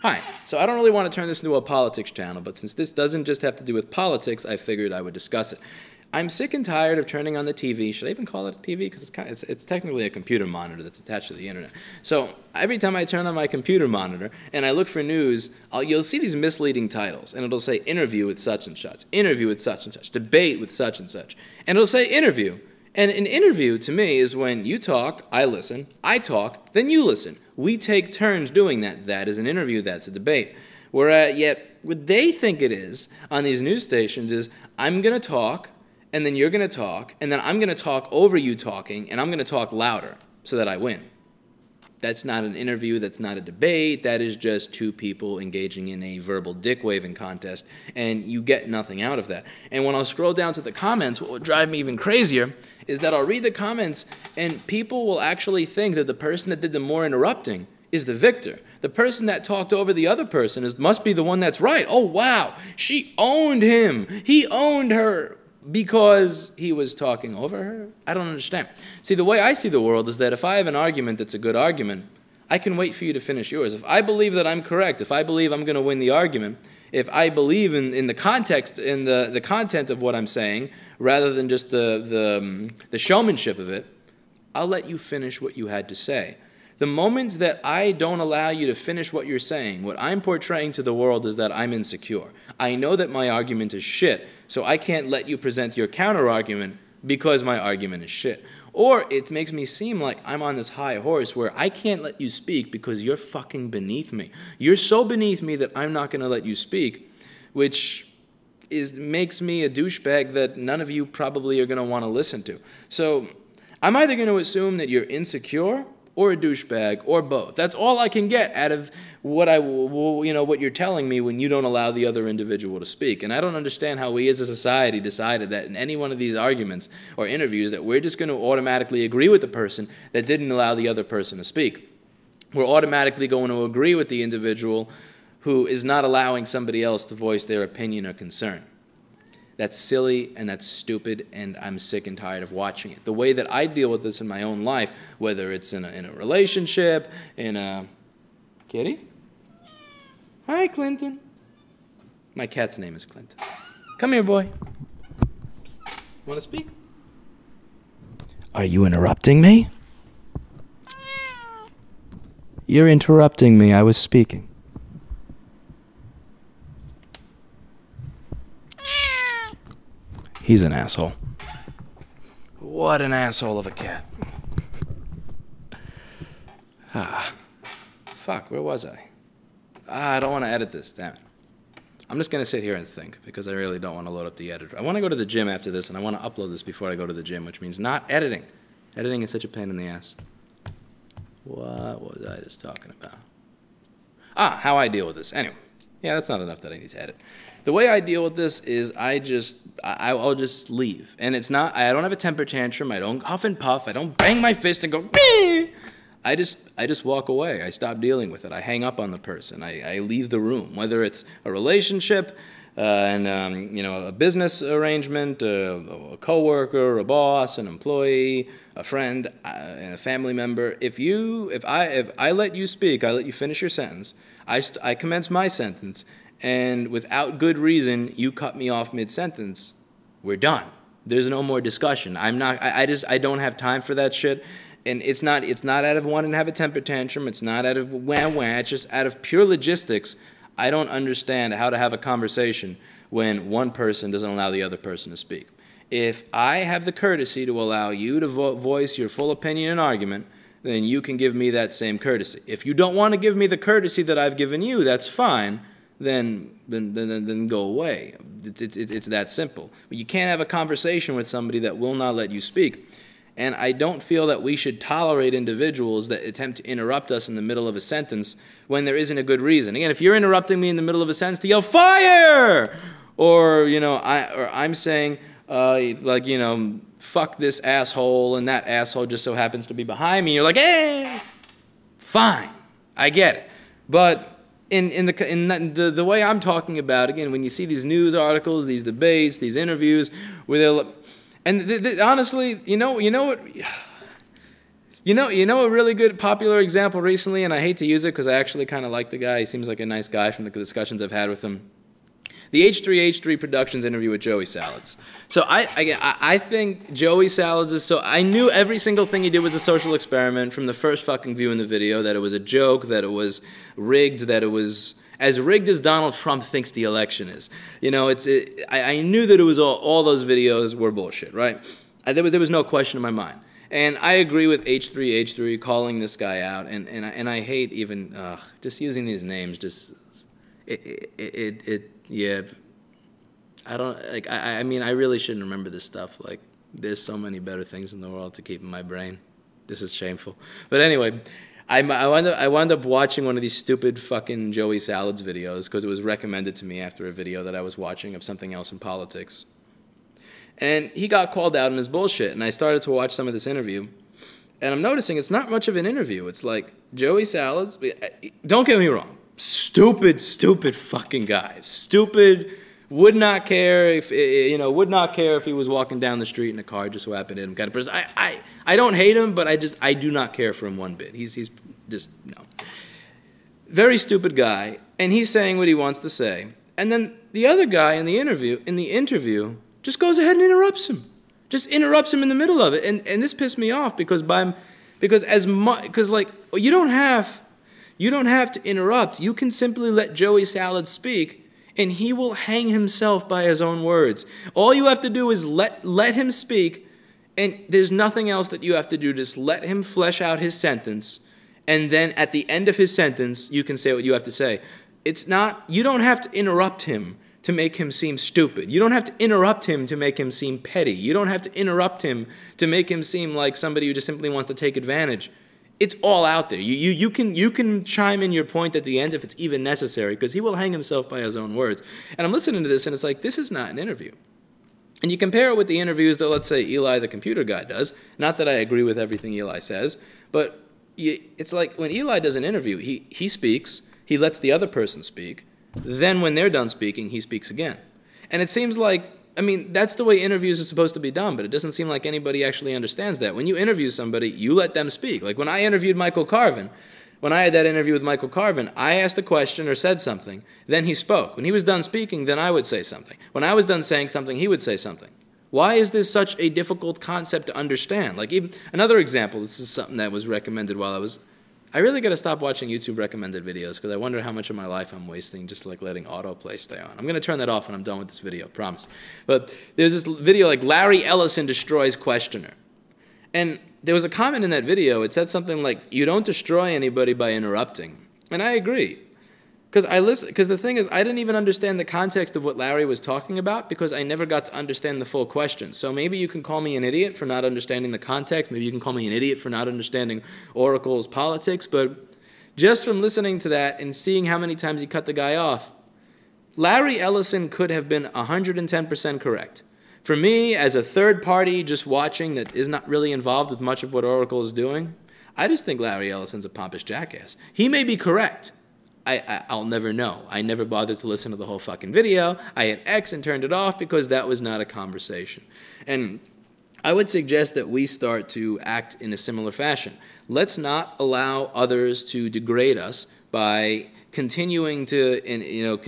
Hi. So I don't really want to turn this into a politics channel, but since this doesn't just have to do with politics, I figured I would discuss it. I'm sick and tired of turning on the TV. Should I even call it a TV? Because it's, kind of, it's, it's technically a computer monitor that's attached to the internet. So every time I turn on my computer monitor and I look for news, I'll, you'll see these misleading titles, and it'll say interview with such and such, interview with such and such, debate with such and such, and it'll say interview. And an interview to me is when you talk, I listen, I talk, then you listen. We take turns doing that. That is an interview, that's a debate. Whereas, uh, yet, what they think it is on these news stations is I'm going to talk, and then you're going to talk, and then I'm going to talk over you talking, and I'm going to talk louder so that I win. That's not an interview, that's not a debate, that is just two people engaging in a verbal dick waving contest, and you get nothing out of that. And when I'll scroll down to the comments, what would drive me even crazier is that I'll read the comments, and people will actually think that the person that did the more interrupting is the victor. The person that talked over the other person is, must be the one that's right. Oh, wow, she owned him, he owned her because he was talking over her? I don't understand. See, the way I see the world is that if I have an argument that's a good argument, I can wait for you to finish yours. If I believe that I'm correct, if I believe I'm going to win the argument, if I believe in, in the context, in the, the content of what I'm saying, rather than just the, the, um, the showmanship of it, I'll let you finish what you had to say. The moment that I don't allow you to finish what you're saying, what I'm portraying to the world is that I'm insecure. I know that my argument is shit, so I can't let you present your counter argument because my argument is shit. Or it makes me seem like I'm on this high horse where I can't let you speak because you're fucking beneath me. You're so beneath me that I'm not going to let you speak, which is makes me a douchebag that none of you probably are going to want to listen to. So I'm either going to assume that you're insecure or a douchebag or both. That's all I can get out of what I you know what you're telling me when you don't allow the other individual to speak. And I don't understand how we as a society decided that in any one of these arguments or interviews that we're just going to automatically agree with the person that didn't allow the other person to speak. We're automatically going to agree with the individual who is not allowing somebody else to voice their opinion or concern. That's silly and that's stupid, and I'm sick and tired of watching it. The way that I deal with this in my own life, whether it's in a, in a relationship, in a. Kitty? Hi, Clinton. My cat's name is Clinton. Come here, boy. Want to speak? Are you interrupting me? You're interrupting me. I was speaking. He's an asshole. What an asshole of a cat. Ah. Fuck, where was I? Ah, I don't want to edit this, damn it. I'm just going to sit here and think because I really don't want to load up the editor. I want to go to the gym after this and I want to upload this before I go to the gym, which means not editing. Editing is such a pain in the ass. What was I just talking about? Ah, how I deal with this. Anyway, yeah, that's not enough that I need to edit. The way I deal with this is I just, I, I'll just leave. And it's not, I don't have a temper tantrum. I don't huff and puff. I don't bang my fist and go, Bee! I just, I just walk away. I stop dealing with it. I hang up on the person. I, I leave the room, whether it's a relationship, and um, you know a business arrangement, uh, a coworker, a boss, an employee, a friend, uh, a family member. If you, if I, if I let you speak, I let you finish your sentence. I, I commence my sentence, and without good reason you cut me off mid-sentence, we're done. There's no more discussion. I'm not, I, I just, I don't have time for that shit. And it's not, it's not out of wanting to have a temper tantrum. It's not out of wham wham. It's just out of pure logistics. I don't understand how to have a conversation when one person doesn't allow the other person to speak. If I have the courtesy to allow you to vo voice your full opinion and argument, then you can give me that same courtesy. If you don't want to give me the courtesy that I've given you, that's fine then then then, then go away. It's, it's, it's that simple. But you can't have a conversation with somebody that will not let you speak. And I don't feel that we should tolerate individuals that attempt to interrupt us in the middle of a sentence when there isn't a good reason. Again, if you're interrupting me in the middle of a sentence to yell fire, or you know, I or I'm saying uh, like you know, fuck this asshole, and that asshole just so happens to be behind me, you're like, hey, fine, I get it, but in, in, the, in the, the way I'm talking about, again, when you see these news articles, these debates, these interviews, where they're, and th th honestly, you know, you know what, You know, you know a really good popular example recently, and I hate to use it because I actually kind of like the guy. He seems like a nice guy from the discussions I've had with him. The H3H3 Productions interview with Joey Salads. So I, I, I think Joey Salads is so. I knew every single thing he did was a social experiment from the first fucking view in the video. That it was a joke. That it was rigged. That it was as rigged as Donald Trump thinks the election is. You know, it's. It, I, I knew that it was all. All those videos were bullshit, right? I, there was there was no question in my mind. And I agree with H3H3 calling this guy out, and, and, I, and I hate even uh, just using these names. Just it, it, it, it, yeah. I don't like. I, I mean, I really shouldn't remember this stuff. Like, there's so many better things in the world to keep in my brain. This is shameful. But anyway, I, I, wound up, I wound up watching one of these stupid fucking Joey Salads videos because it was recommended to me after a video that I was watching of something else in politics. And he got called out on his bullshit. And I started to watch some of this interview. And I'm noticing it's not much of an interview. It's like Joey Salads. Eh, eh, don't get me wrong. Stupid, stupid fucking guy. Stupid. Would not care if eh, eh, you know. Would not care if he was walking down the street and a car just happened to him. Kind of person. I, I, I don't hate him, but I just I do not care for him one bit. He's he's just no. Very stupid guy, and he's saying what he wants to say. And then the other guy in the interview in the interview just goes ahead and interrupts him. Just interrupts him in the middle of it. And, and this pissed me off because by because as much because like you don't have you don't have to interrupt. You can simply let Joey Salad speak and he will hang himself by his own words. All you have to do is let let him speak and there's nothing else that you have to do. Just let him flesh out his sentence and then at the end of his sentence you can say what you have to say. It's not you don't have to interrupt him to make him seem stupid. You don't have to interrupt him to make him seem petty. You don't have to interrupt him to make him seem like somebody who just simply wants to take advantage. It's all out there. You, you, you, can, you can chime in your point at the end if it's even necessary because he will hang himself by his own words. And I'm listening to this and it's like, this is not an interview. And you compare it with the interviews that, let's say, Eli the computer guy does. Not that I agree with everything Eli says, but it's like when Eli does an interview, he, he speaks, he lets the other person speak, then, when they're done speaking, he speaks again. And it seems like, I mean, that's the way interviews are supposed to be done, but it doesn't seem like anybody actually understands that. When you interview somebody, you let them speak. Like when I interviewed Michael Carvin, when I had that interview with Michael Carvin, I asked a question or said something, then he spoke. When he was done speaking, then I would say something. When I was done saying something, he would say something. Why is this such a difficult concept to understand? Like even another example, this is something that was recommended while I was I really got to stop watching YouTube recommended videos because I wonder how much of my life I'm wasting just like letting autoplay stay on. I'm going to turn that off when I'm done with this video, promise. But there's this video like Larry Ellison destroys questioner. And there was a comment in that video, it said something like, you don't destroy anybody by interrupting. And I agree. Because I listen. Because the thing is, I didn't even understand the context of what Larry was talking about because I never got to understand the full question. So maybe you can call me an idiot for not understanding the context. Maybe you can call me an idiot for not understanding Oracle's politics. But just from listening to that and seeing how many times he cut the guy off, Larry Ellison could have been 110% correct. For me, as a third party just watching that is not really involved with much of what Oracle is doing, I just think Larry Ellison's a pompous jackass. He may be correct. I, I, will never know. I never bothered to listen to the whole fucking video. I hit X and turned it off because that was not a conversation. And I would suggest that we start to act in a similar fashion. Let's not allow others to degrade us by continuing to you know,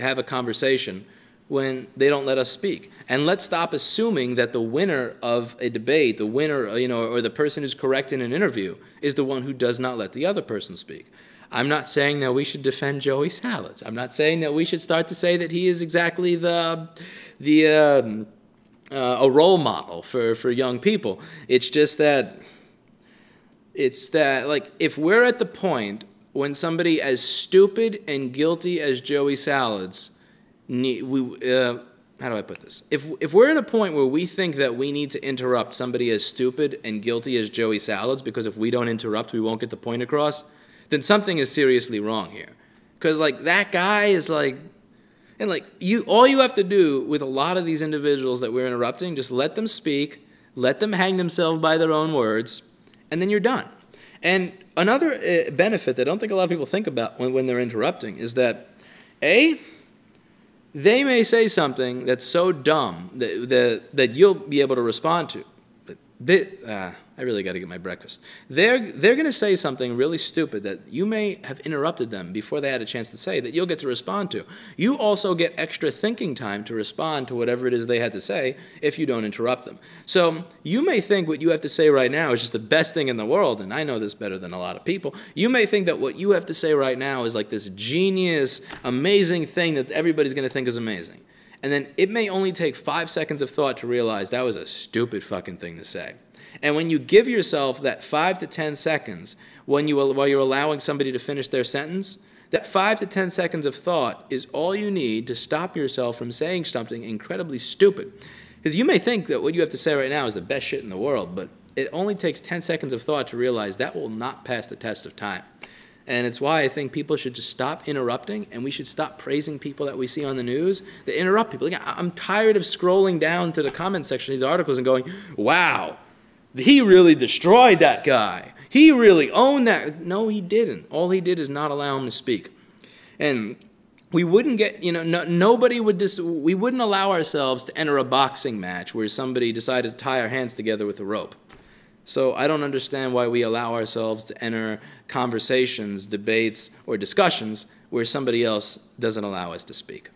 have a conversation when they don't let us speak. And let's stop assuming that the winner of a debate, the winner, you know, or the person who's correct in an interview, is the one who does not let the other person speak. I'm not saying that we should defend Joey Salads. I'm not saying that we should start to say that he is exactly the, the um, uh, a role model for, for young people. It's just that it's that like if we're at the point when somebody as stupid and guilty as Joey Salads, we uh, how do I put this? If if we're at a point where we think that we need to interrupt somebody as stupid and guilty as Joey Salads because if we don't interrupt, we won't get the point across then something is seriously wrong here. Because like that guy is like, and like you, all you have to do with a lot of these individuals that we're interrupting, just let them speak, let them hang themselves by their own words, and then you're done. And another uh, benefit that I don't think a lot of people think about when, when they're interrupting is that, A, they may say something that's so dumb that, that, that you'll be able to respond to. They, uh, I really got to get my breakfast. They're, they're going to say something really stupid that you may have interrupted them before they had a chance to say that you'll get to respond to. You also get extra thinking time to respond to whatever it is they had to say if you don't interrupt them. So you may think what you have to say right now is just the best thing in the world, and I know this better than a lot of people. You may think that what you have to say right now is like this genius, amazing thing that everybody's going to think is amazing. And then it may only take five seconds of thought to realize that was a stupid fucking thing to say. And when you give yourself that five to 10 seconds when you, while you're allowing somebody to finish their sentence, that five to 10 seconds of thought is all you need to stop yourself from saying something incredibly stupid. Because you may think that what you have to say right now is the best shit in the world, but it only takes 10 seconds of thought to realize that will not pass the test of time. And it's why I think people should just stop interrupting and we should stop praising people that we see on the news that interrupt people. I'm tired of scrolling down to the comment section of these articles and going, wow, he really destroyed that guy. He really owned that. No, he didn't. All he did is not allow him to speak. And we wouldn't get, you know, no, nobody would, dis, we wouldn't allow ourselves to enter a boxing match where somebody decided to tie our hands together with a rope. So I don't understand why we allow ourselves to enter conversations, debates, or discussions where somebody else doesn't allow us to speak.